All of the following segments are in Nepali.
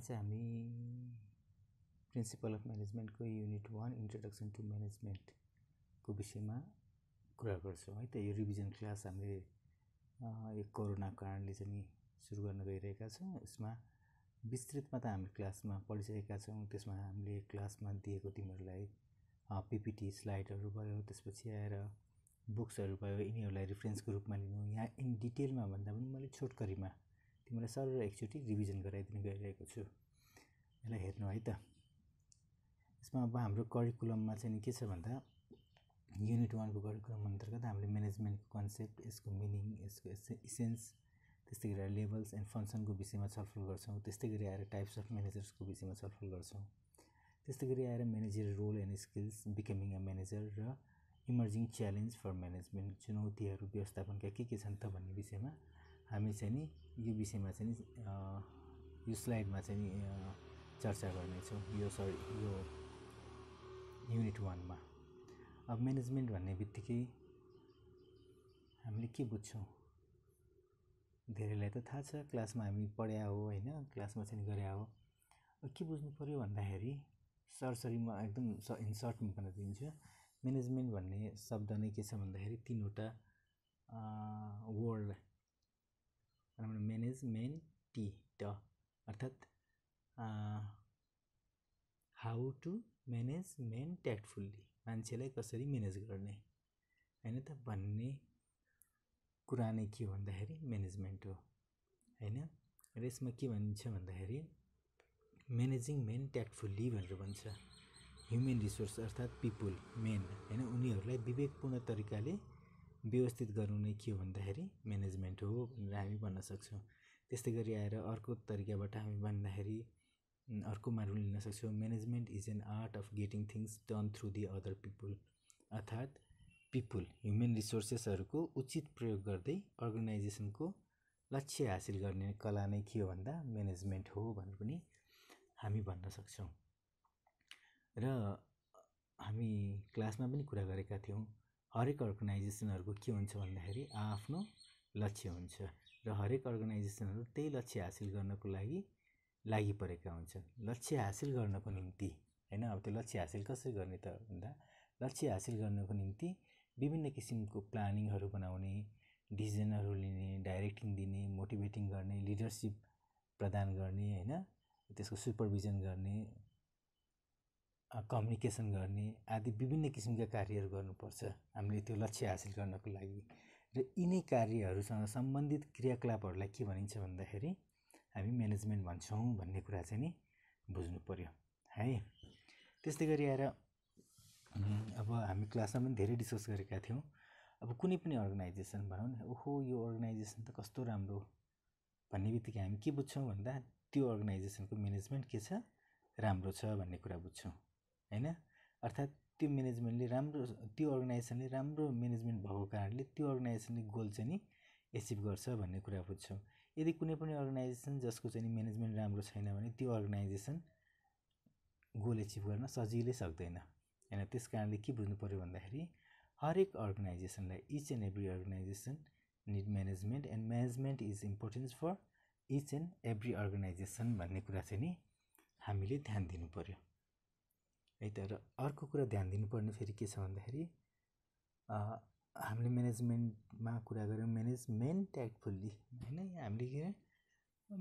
चाहिँ हामी प्रिन्सिपल अफ म्यानेजमेन्टको युनिट वान इन्ट्रोडक्सन टु म्यानेजमेन्टको विषयमा कुरा गर्छौँ। है त यो रिभिजन क्लास हामीले यो कोरोनाको कारणले चाहिँ सुरु गर्न गइरहेका छौँ। यसमा विस्तृतमा त हामीले क्लासमा पढिसकेका छौँ। त्यसमा हामीले क्लासमा दिएको तिमीहरूलाई पिपिटी स्लाइडहरू भयो त्यसपछि आएर बुक्सहरू भयो यिनीहरूलाई रिफरेन्सको रूपमा लिनु। यहाँ इन डिटेलमा भन्दा पनि मैले छोटकरीमा तिमीलाई सर एकचोटि रिभिजन गराइदिन गइरहेको छु। यसलाई हेर्नु है त। यसमा अब हाम्रो करिकुलममा चाहिँ के छ भन्दा युनिट वानको करिकुलम अन्तर्गत हामीले म्यानेजमेन्टको कन्सेप्ट यसको मिनिङ यसको इसेन्स त्यस्तै गरी लेभल्स एन्ड फङ्सनको विषयमा छलफल गर्छौँ। त्यस्तै गरी आएर टाइप्स अफ म्यानेजर्सको विषयमा छलफल गर्छौँ। त्यस्तै गरी आएर manager role and skills becoming a manager र इमर्जिङ च्यालेन्ज फर म्यानेजमेन्ट चुनौतीहरू व्यवस्थापनका के के छन् त भन्ने विषयमा हामी चाहिँ नि यो विषयमा चाहिँ नि यो स्लाइडमा चाहिँ नि चर्चा गर्नेछौँ। यो सरी यो युनिट वानमा। अब म्यानेजमेन्ट भन्ने बित्तिकै हामीले के बुझ्छौँ? धेरैलाई त थाहा छ क्लासमा हामी पढ्या हो होइन? क्लासमा चाहिँ गरे हो। के बुझ्नु पऱ्यो भन्दाखेरि सरसरीमा एकदम स इन सर्टमा दिन्छु। म्यानेजमेन्ट भन्ने शब्द नै के छ भन्दाखेरि तिनवटा वर्ड म्यानेजमेन्ट टी ट अर्थात् how to manage men tactfully मान्छेलाई कसरी म्यानेज गर्ने होइन त भन्ने कुरा नै के हो भन्दाखेरि म्यानेजमेन्ट हो होइन र यसमा के भनिन्छ भन्दाखेरि म्यानेजिङ मेन ट्याक्टफुल्ली भनेर भन्छ. ह्युमेन रिसोर्स अर्थात् पिपुल मेन होइन उनीहरूलाई विवेकपूर्ण तरिकाले व्यवस्थित गर्नु नै के हो भन्दाखेरि म्यानेजमेन्ट हो भनेर हामी भन्न सक्छौँ। त्यस्तै गरी आएर अर्को तरिकाबाट हामी भन्दाखेरि अर्को मार्ग लिन सक्छौँ। Management is an art of getting things done through the other people. अर्थात् पिपुल ह्युमेन रिसोर्सेसहरूको उचित प्रयोग गर्दै अर्गनाइजेसनको लक्ष्य हासिल गर्ने कला नै के हो भन्दा म्यानेजमेन्ट हो भनेर पनि हामी भन्न सक्छौँ। र हामी क्लासमा पनि कुरा गरेका थियौँ। हरेक अर्गनाइजेसनहरूको के हुन्छ भन्दाखेरि आफ्नो लक्ष्य हुन्छ र हरेक अर्गनाइजेसनहरू त्यही लक्ष्य हासिल गर्नको लागि लागि परेका हुन्छन् लक्ष्य हासिल गर्नको निम्ति होइन? अब त्यो लक्ष्य हासिल कसरी गर्ने त भन्दा लक्ष्य हासिल गर्नको निम्ति विभिन्न किसिमको प्लानिङहरू बनाउने डिसिजनहरू लिने डाइरेक्टिङ दिने मोटिभेटिङ गर्ने लिडरसिप प्रदान गर्ने होइन? त्यसको सुपरभिजन गर्ने कम्युनिकेसन गर्ने आदि विभिन्न किसिमका कार्यहरू गर्नुपर्छ। हामीले त्यो लक्ष्य हासिल गर्नको लागि। र यिनै कार्यहरूसँग सम्बन्धित क्रियाकलापहरूलाई के भनिन्छ भन्दाखेरि हामी म्यानेजमेन्ट भन्छौँ भन्ने कुरा चाहिँ नि बुझ्नु पऱ्यो है? त्यस्तै गरी आएर अब हामी क्लासमा पनि धेरै डिस्कस गरेका थियौँ। अब कुनै पनि अर्गनाइजेसन भनौँ न ओहो यो अर्गनाइजेसन त कस्तो राम्रो भन्ने बित्तिकै हामी के बुझ्छौँ भन्दा त्यो अर्गनाइजेसनको म्यानेजमेन्ट के छ? राम्रो छ भन्ने कुरा बुझ्छौँ। होइन? अर्थात् त्यो म्यानेजमेन्टले राम्रो त्यो अर्गनाइजेसनले राम्रो म्यानेजमेन्ट भएको कारणले त्यो अर्गनाइजेसनले गोल चाहिँ नि एचिभ गर्छ भन्ने कुरा बुझ्छौँ। यदि कुनै पनि अर्गनाइजेसन जसको चाहिँ नि म्यानेजमेन्ट राम्रो छैन भने त्यो अर्गनाइजेसन गोल एचिभ गर्न सजिलै सक्दैन। होइन त्यस कारणले के बुझ्नु पऱ्यो भन्दाखेरि हरेक अर्गनाइजेसनलाई each and every organisation need management and management is importance for each and every organisation भन्ने कुरा चाहिँ नि हामीले ध्यान दिनु पऱ्यो है त र अर्को कुरा ध्यान दिनुपर्ने फेरि के छ भन्दाखेरि हामीले म्यानेजमेन्टमा कुरा गऱ्यौँ म्यानेजमेन्ट ट्याक्टफुल्ली होइन हामीले के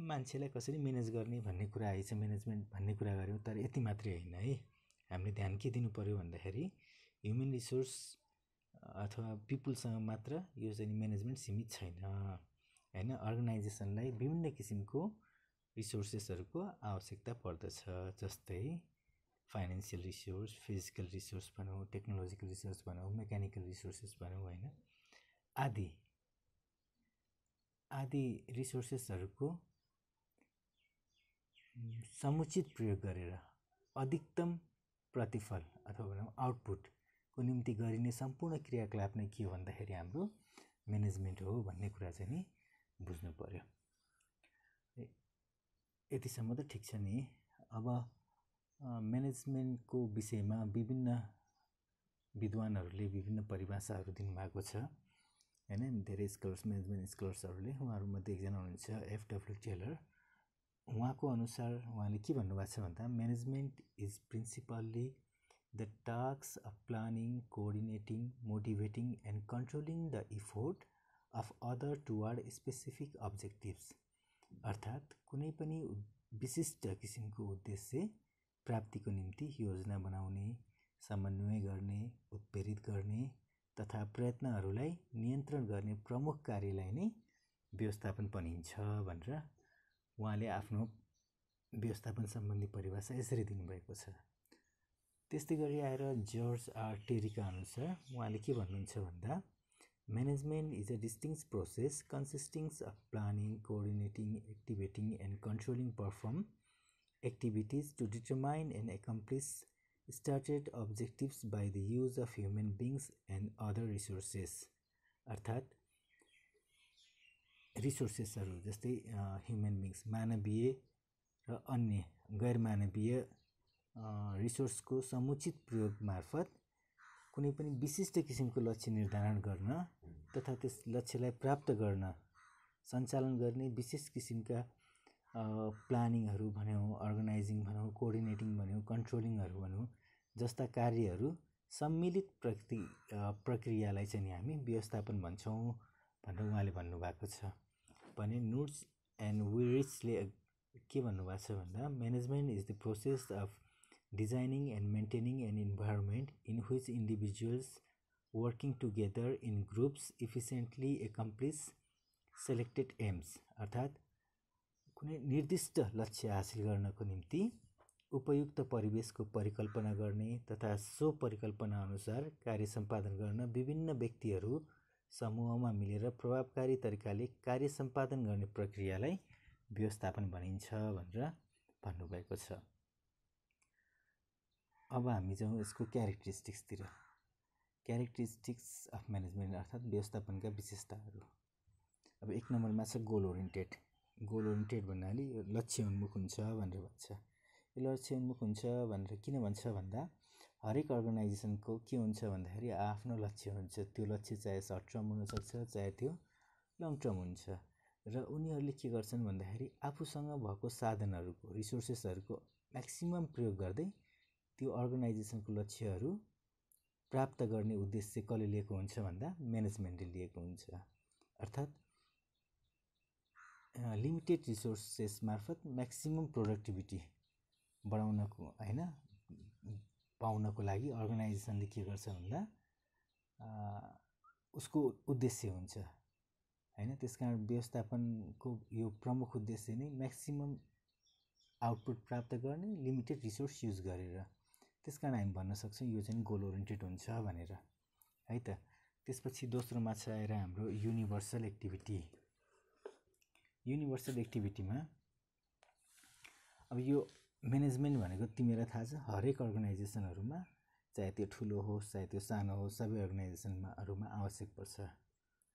मान्छेलाई कसरी म्यानेज गर्ने भन्ने कुरा आएछ म्यानेजमेन्ट भन्ने कुरा गऱ्यौँ तर यति मात्रै होइन है। हामीले ध्यान के दिनु पऱ्यो भन्दाखेरि ह्युमन रिसोर्स अथवा पिपुलसँग मात्र यो चाहिँ म्यानेजमेन्ट सीमित छैन होइन? अर्गनाइजेसनलाई विभिन्न किसिमको रिसोर्सेसहरूको आवश्यकता पर्दछ जस्तै फाइनेन्सियल रिसोर्स फिजिकल रिसोर्स भनौँ टेक्नोलोजिकल रिसोर्स भनौँ मेकानिकल रिसोर्सेस भनौँ होइन? आदि आदि रिसोर्सेसहरूको समुचित प्रयोग गरेर अधिकतम प्रतिफल अथवा भनौँ आउटपुटको निम्ति गरिने सम्पूर्ण क्रियाकलाप नै के हो भन्दाखेरि हाम्रो म्यानेजमेन्ट हो भन्ने कुरा चाहिँ नि बुझ्नु पऱ्यो यतिसम्म त ठिक छ नि। अब म्यानेजमेन्टको विषयमा विभिन्न विद्वानहरूले विभिन्न परिभाषाहरू दिनुभएको छ। होइन? धेरै स्कलर्स म्यानेजमेन्ट स्कलर्सहरूले। उहाँहरूमध्ये एकजना हुनुहुन्छ एफडब्ल्यु टेलर। उहाँको अनुसार उहाँले के भन्नुभएको छ भन्दा management is principally the task of planning coordinating motivating and controlling the effort of other toward specific objectives. अर्थात् कुनै पनि विशिष्ट किसिमको उद्देश्य प्राप्तिको निम्ति योजना बनाउने समन्वय गर्ने उत्प्रेरित गर्ने तथा प्रयत्नहरूलाई नियन्त्रण गर्ने प्रमुख कार्यलाई नै व्यवस्थापन भनिन्छ भनेर उहाँले आफ्नो व्यवस्थापन सम्बन्धी परिभाषा यसरी दिनुभएको छ। त्यस्तै गरी आएर जर्ज आर टेरीका अनुसार उहाँले के भन्नुहुन्छ भन्दा management is a distinct process consisting of planning coordinating activating and controlling perform activities to determine and accomplish started objectives by the use of human beings and other resources. अर्थात् रिसोर्सेसहरू जस्तै ह्युमन बिङ्स मानवीय र अन्य गैर मानवीय रिसोर्सको समुचित प्रयोग मार्फत कुनै पनि विशिष्ट किसिमको लक्ष्य निर्धारण गर्न तथा त्यस लक्ष्यलाई प्राप्त गर्न सञ्चालन गर्ने विशेष किसिमका प्लानिङहरू भनौँ अर्गनाइजिङ भनौँ कोअर्डिनेटिङ भनौँ कन्ट्रोलिङहरू भनौँ जस्ता कार्यहरू सम्मिलित प्रक्रि प्रक्रियालाई चाहिँ नि हामी व्यवस्थापन भन्छौँ भनेर उहाँले भन्नुभएको छ। भने नुट्स एन्ड विरिचले के भन्नुभएको छ भन्दा management is the process of designing and maintaining an environment in which individuals working together in groups efficiently accomplish selected aims. अर्थात् कुनै निर्दिष्ट लक्ष्य हासिल गर्नको निम्ति उपयुक्त परिवेशको परिकल्पना गर्ने तथा सो परिकल्पना अनुसार कार्य सम्पादन गर्न विभिन्न व्यक्तिहरू समूहमा मिलेर प्रभावकारी तरिकाले कार्य सम्पादन गर्ने प्रक्रियालाई व्यवस्थापन भनिन्छ भनेर भन्नुभएको छ। अब हामी जाउँ यसको क्यारेक्टरिस्टिक्सतिर क्यारेक्टरिस्टिक्स अफ म्यानेजमेन्ट अर्थात् व्यवस्थापनका विशेषताहरू। अब एक नम्बरमा छ गोल ओरिएन्टेड गोल ओरिएन्टेड भन्नाले लक्ष्य उन्मुख हुन्छ भनेर भन्छ। लक्ष्य उन्मुख हुन्छ भनेर किन भन्छ भन्दा हरेक अर्गनाइजेसनको के हुन्छ भन्दाखेरि आफ्नो लक्ष्य हुन्छ। त्यो लक्ष्य चाहे सर्ट टर्म हुनसक्छ चाहे त्यो लङ टर्म हुन्छ। र उनीहरूले के गर्छन् भन्दाखेरि आफूसँग भएको साधनहरूको रिसोर्सेसहरूको म्याक्सिमम् प्रयोग गर्दै त्यो अर्गनाइजेसनको लक्ष्यहरू प्राप्त गर्ने उद्देश्य कसले लिएको हुन्छ भन्दा म्यानेजमेन्टले लिएको हुन्छ। अर्थात् लिमिटेड रिसोर्सेस मार्फत म्याक्सिमम् प्रोडक्टिभिटी बढाउनको होइन? पाउनको लागि अर्गनाइजेसनले के गर्छ भन्दा उसको उद्देश्य हुन्छ होइन? त्यस कारण व्यवस्थापनको यो प्रमुख उद्देश्य नै म्याक्सिमम् आउटपुट प्राप्त गर्ने लिमिटेड रिसोर्स युज गरेर। त्यस कारण हामी भन्न सक्छौँ यो चाहिँ गोल ओरिएन्टेड हुन्छ भनेर है त? त्यसपछि दोस्रोमा छ आएर हाम्रो युनिभर्सल एक्टिभिटी युनिभर्सल एक्टिभिटीमा। अब यो म्यानेजमेन्ट भनेको तिमीलाई थाहा छ हरेक अर्गनाइजेसनहरूमा चाहे त्यो ठुलो होस् चाहे त्यो सानो होस् सबै अर्गनाइजेसनमाहरूमा आवश्यक पर्छ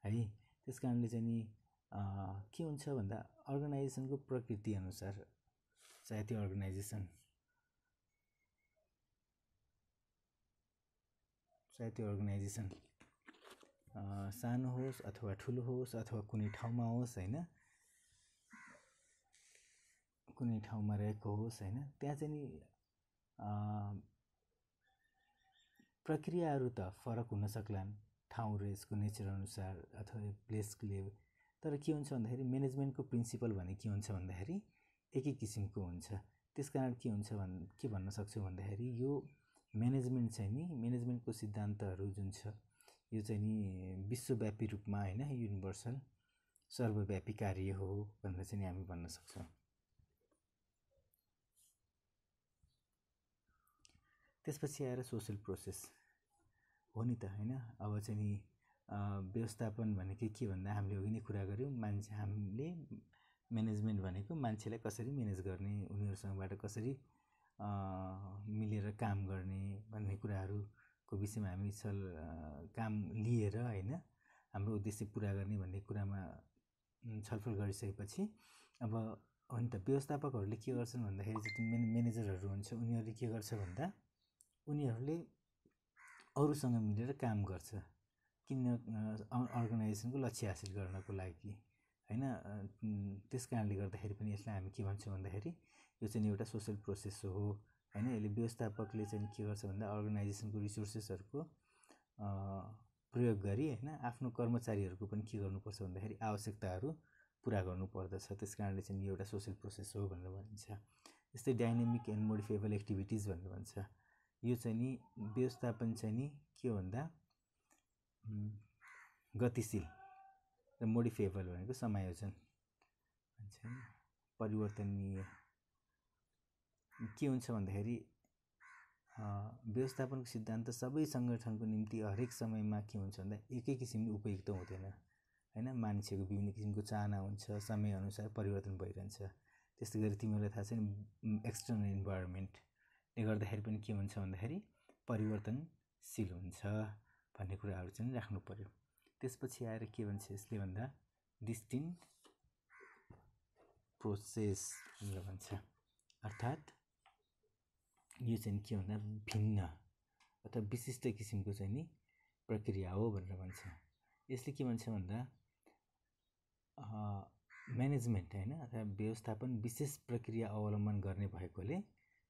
है? त्यस कारणले चाहिँ नि के हुन्छ भन्दा अर्गनाइजेसनको प्रकृति अनुसार चाहे त्यो अर्गनाइजेसन चाहे त्यो अर्गनाइजेसन सानो होस् अथवा ठुलो होस् अथवा कुनै ठाउँमा होस् होइन? कुनै ठाउँमा रहेको होस् होइन? त्यहाँ चाहिँ नि प्रक्रियाहरू त फरक हुन सक्लान्। ठाउँ र यसको नेचर अनुसार अथवा प्लेसले तर के हुन्छ भन्दाखेरि म्यानेजमेन्टको प्रिन्सिपल भने के हुन्छ भन्दाखेरि एकै किसिमको हुन्छ। त्यस कारण के हुन्छ भन् के भन्न सक्छु भन्दाखेरि यो म्यानेजमेन्ट चाहिँ नि म्यानेजमेन्टको सिद्धान्तहरू जुन छ यो चाहिँ नि विश्वव्यापी रूपमा होइन युनिभर्सल सर्वव्यापी कार्य हो भनेर चाहिँ हामी भन्न सक्छौँ। त्यसपछि आएर सोसियल प्रोसेस हो नि त होइन? अब चाहिँ नि व्यवस्थापन भनेको के भन्दा हामीले अघि नै कुरा गऱ्यौँ मान्छे हामीले म्यानेजमेन्ट भनेको मान्छेलाई कसरी म्यानेज गर्ने उनीहरूसँगबाट कसरी मिलेर काम गर्ने भन्ने कुराहरूको विषयमा हामी सल काम लिएर होइन हाम्रो उद्देश्य पुरा गर्ने भन्ने कुरामा छलफल गरिसकेपछि अब अन्त व्यवस्थापकहरूले के गर्छन् भन्दाखेरि जति म्यानेजरहरू हुन्छ उनीहरूले के गर्छ भन्दा उनीहरूले अरूसँग मिलेर काम गर्छ किन अर्गनाइजेसनको लक्ष्य हासिल गर्नको लागि होइन? त्यस कारणले गर्दाखेरि पनि यसलाई हामी के भन्छौँ भन्दाखेरि यो चाहिँ एउटा सोसियल प्रोसेस हो होइन? यसले व्यवस्थापकले चाहिँ के गर्छ भन्दा अर्गनाइजेसनको रिसोर्सेसहरूको प्रयोग गरी होइन? आफ्नो कर्मचारीहरूको पनि के गर्नुपर्छ भन्दाखेरि आवश्यकताहरू पुरा गर्नुपर्दछ। त्यस कारणले चाहिँ यो एउटा सोसियल प्रोसेस हो भनेर भनिन्छ। यस्तै डाइनामिक एन्ड मोडिफेबल एक्टिभिटिज भनेर भन्छ। यो चाहिँ नि व्यवस्थापन चाहिँ नि के हो भन्दा गतिशील र मोडिफेबल भनेको समायोजन परिवर्तनीय। के हुन्छ भन्दाखेरि व्यवस्थापनको सिद्धान्त सबै सङ्गठनको निम्ति हरेक समयमा के हुन्छ भन्दा एकै किसिमले उपयुक्त हुँदैन। होइन? मान्छेको विभिन्न किसिमको चाहना हुन्छ समयअनुसार परिवर्तन भइरहन्छ। त्यस्तै गरी तिमीहरूलाई थाहा छ नि एक्सटर्नल इन्भाइरोमेन्टले गर्दाखेरि पनि के हुन्छ भन्दाखेरि परिवर्तनशील हुन्छ भन्ने कुराहरू चाहिँ राख्नु पऱ्यो त्यसपछि आएर के भन्छ यसले भन्दा डिस्टिङ प्रोसेस भनेर भन्छ। अर्थात् यो चाहिँ के भन्दा भिन्न अथवा विशिष्ट किसिमको चाहिँ नि प्रक्रिया हो भनेर भन्छ। यसले के भन्छ भन्दा म्यानेजमेन्ट होइन अथवा व्यवस्थापन विशेष प्रक्रिया अवलम्बन गर्ने भएकोले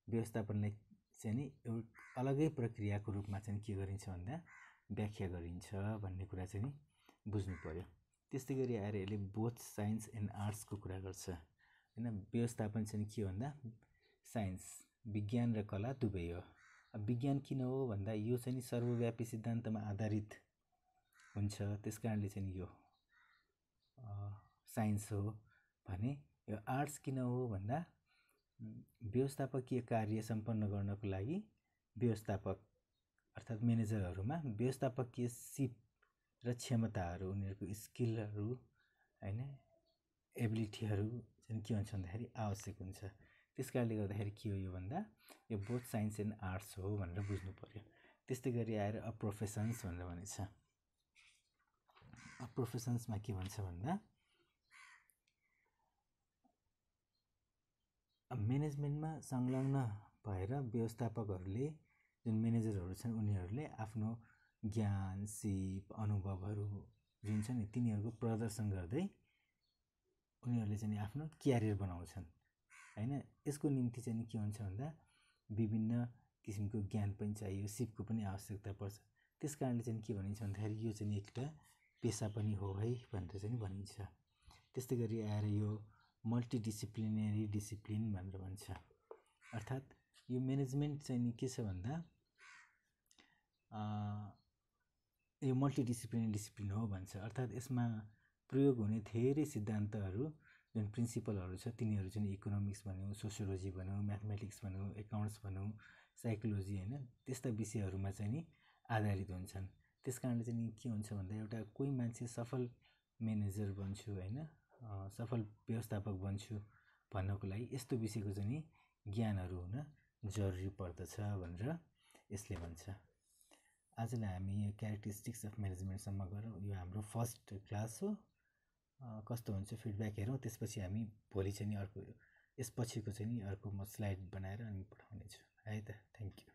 व्यवस्थापनलाई चाहिँ नि एउटा अलग्गै प्रक्रियाको रूपमा चाहिँ के गरिन्छ भन्दा व्याख्या गरिन्छ भन्ने कुरा चाहिँ नि बुझ्नु पऱ्यो त्यस्तै गरी आएर यसले बोथ साइन्स एन्ड आर्ट्सको कुरा गर्छ। होइन व्यवस्थापन चाहिँ के भन्दा साइन्स विज्ञान र कला दुवै हो। विज्ञान किन हो भन्दा यो चाहिँ सर्वव्यापी सिद्धान्तमा आधारित हुन्छ त्यस कारणले चाहिँ यो साइन्स हो भने यो आर्ट्स किन हो भन्दा व्यवस्थापकीय कार्य सम्पन्न गर्नको लागि व्यवस्थापक अर्थात् म्यानेजरहरूमा व्यवस्थापकीय सिप र क्षमताहरू उनीहरूको स्किलहरू होइन एबिलिटीहरू चाहिँ के हुन्छ भन्दाखेरि आवश्यक हुन्छ। त्यस कारणले गर्दाखेरि के हो यो भन्दा यो बोथ साइन्स एन्ड आर्ट्स हो भनेर बुझ्नु पऱ्यो त्यस्तै गरी आएर अ प्रोफेसन्स भनेर भनेको छ प्रोफेसन्समा के भन्छ भन्दा म्यानेजमेन्टमा संलग्न भएर व्यवस्थापकहरूले जुन म्यानेजरहरू छन् उनीहरूले आफ्नो ज्ञान सिप अनुभवहरू जुन छ नि तिनीहरूको प्रदर्शन गर्दै उनीहरूले चाहिँ आफ्नो क्यारियर बनाउँछन्। होइन? यसको निम्ति चाहिँ के हुन्छ भन्दा विभिन्न किसिमको ज्ञान पनि चाहियो सिपको पनि आवश्यकता पर्छ। त्यस कारणले चाहिँ के भनिन्छ भन्दाखेरि यो चाहिँ एउटा पेसा पनि हो है भनेर चाहिँ भनिन्छ। त्यस्तै गरी आएर यो मल्टिडिसिप्लिनेरी डिसिप्लिन भनेर भन्छ। अर्थात् यो म्यानेजमेन्ट चाहिँ नि के छ भन्दा यो मल्टिडिसिप्लिनेरी डिसिप्लिन हो भन्छ। अर्थात् यसमा प्रयोग हुने धेरै सिद्धान्तहरू जुन प्रिन्सिपलहरू छ तिनीहरू चाहिँ इकोनोमिक्स भनौँ सोसियोलोजी भनौँ म्याथमेटिक्स भनौँ एकाउन्ट्स भनौँ साइकोलोजी होइन त्यस्ता विषयहरूमा चाहिँ नि आधारित हुन्छन्। त्यस कारणले चाहिँ के हुन्छ भन्दा एउटा कोही मान्छे सफल म्यानेजर बन्छु होइन सफल व्यवस्थापक बन्छु भन्नको लागि यस्तो विषयको चाहिँ नि ज्ञानहरू हुन जरुरी पर्दछ भनेर यसले भन्छ। आजलाई हामी यो क्यारेक्टरिस्टिक्स अफ म्यानेजमेन्टसम्म गरौँ। यो हाम्रो फर्स्ट क्लास हो। कस्तो हुन्छ फिडब्याक हेरौँ। त्यसपछि हामी भोलि चाहिँ नि अर्को यसपछिको चाहिँ नि अर्को म स्लाइड बनाएर अनि पठाउनेछु। है त। Thank you